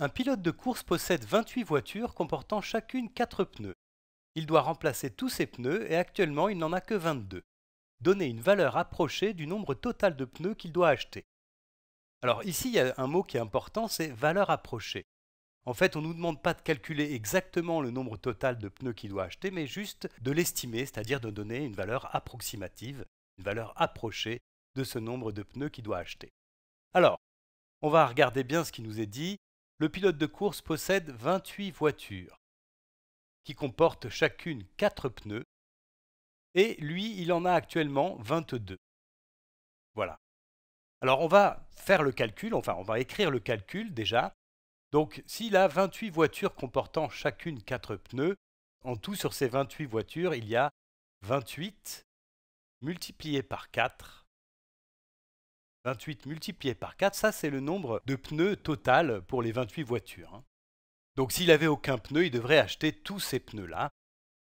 Un pilote de course possède 28 voitures comportant chacune 4 pneus. Il doit remplacer tous ses pneus et actuellement il n'en a que 22. Donner une valeur approchée du nombre total de pneus qu'il doit acheter. Alors ici, il y a un mot qui est important, c'est valeur approchée. En fait, on ne nous demande pas de calculer exactement le nombre total de pneus qu'il doit acheter, mais juste de l'estimer, c'est-à-dire de donner une valeur approximative, une valeur approchée de ce nombre de pneus qu'il doit acheter. Alors, on va regarder bien ce qui nous est dit. Le pilote de course possède 28 voitures qui comportent chacune 4 pneus et lui, il en a actuellement 22. Voilà. Alors on va faire le calcul, enfin on va écrire le calcul déjà. Donc s'il a 28 voitures comportant chacune 4 pneus, en tout sur ces 28 voitures, il y a 28 multiplié par 4. 28 multiplié par 4, ça c'est le nombre de pneus total pour les 28 voitures. Hein. Donc s'il avait aucun pneu, il devrait acheter tous ces pneus-là.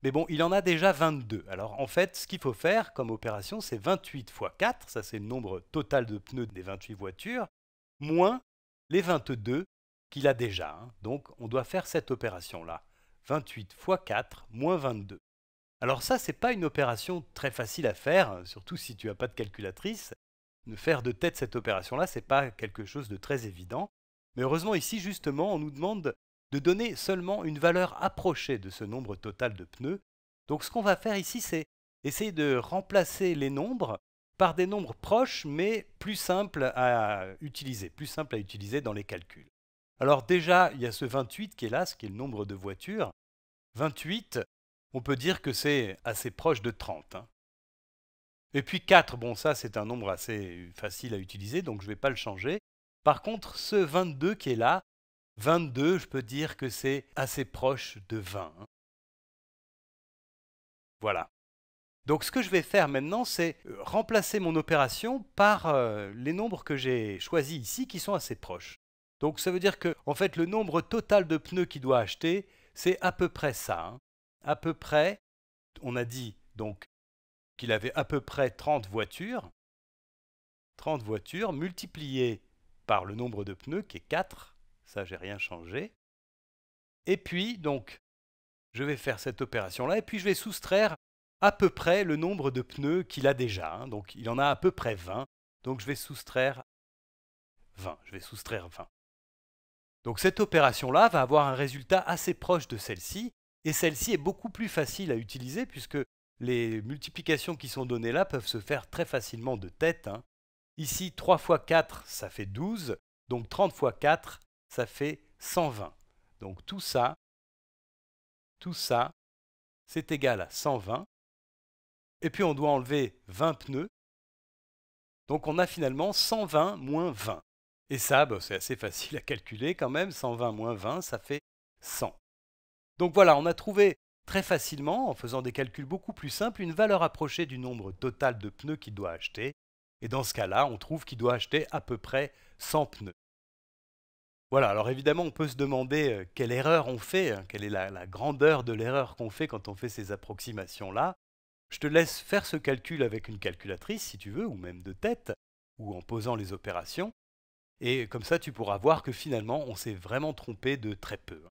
Mais bon, il en a déjà 22. Alors en fait, ce qu'il faut faire comme opération, c'est 28 fois 4, ça c'est le nombre total de pneus des 28 voitures, moins les 22 qu'il a déjà. Hein. Donc on doit faire cette opération-là. 28 fois 4 moins 22. Alors ça, c'est pas une opération très facile à faire, surtout si tu n'as pas de calculatrice. Faire de tête cette opération-là, c'est pas quelque chose de très évident. Mais heureusement ici, justement, on nous demande de donner seulement une valeur approchée de ce nombre total de pneus. Donc ce qu'on va faire ici, c'est essayer de remplacer les nombres par des nombres proches mais plus simples à utiliser, plus simples à utiliser dans les calculs. Alors déjà, il y a ce 28 qui est là, ce qui est le nombre de voitures. 28, on peut dire que c'est assez proche de 30. Hein. Et puis 4, bon ça c'est un nombre assez facile à utiliser, donc je ne vais pas le changer. Par contre, ce 22 qui est là, 22, je peux dire que c'est assez proche de 20. Hein. Voilà. Donc ce que je vais faire maintenant, c'est euh, remplacer mon opération par euh, les nombres que j'ai choisis ici qui sont assez proches. Donc ça veut dire que en fait le nombre total de pneus qu'il doit acheter, c'est à peu près ça. Hein. À peu près, on a dit donc qu'il avait à peu près 30 voitures. 30 voitures multipliées par le nombre de pneus qui est 4 ça j'ai rien changé. Et puis donc je vais faire cette opération là et puis je vais soustraire à peu près le nombre de pneus qu'il a déjà. Hein. Donc il en a à peu près 20. Donc je vais soustraire 20. Je vais soustraire 20. Donc cette opération-là va avoir un résultat assez proche de celle-ci, et celle-ci est beaucoup plus facile à utiliser puisque les multiplications qui sont données là peuvent se faire très facilement de tête. Hein. Ici, 3 fois 4, ça fait 12, donc 30 fois 4, ça fait 120. Donc tout ça, tout ça, c'est égal à 120. Et puis on doit enlever 20 pneus. Donc on a finalement 120 moins 20. Et ça, bah, c'est assez facile à calculer quand même. 120 moins 20, ça fait 100. Donc voilà, on a trouvé très facilement, en faisant des calculs beaucoup plus simples, une valeur approchée du nombre total de pneus qu'il doit acheter. Et dans ce cas-là, on trouve qu'il doit acheter à peu près 100 pneus. Voilà, alors évidemment, on peut se demander euh, quelle erreur on fait, hein, quelle est la, grandeur de l'erreur qu'on fait quand on fait ces approximations-là. Je te laisse faire ce calcul avec une calculatrice, si tu veux, ou même de tête, ou en posant les opérations. Et comme ça, tu pourras voir que finalement, on s'est vraiment trompé de très peu.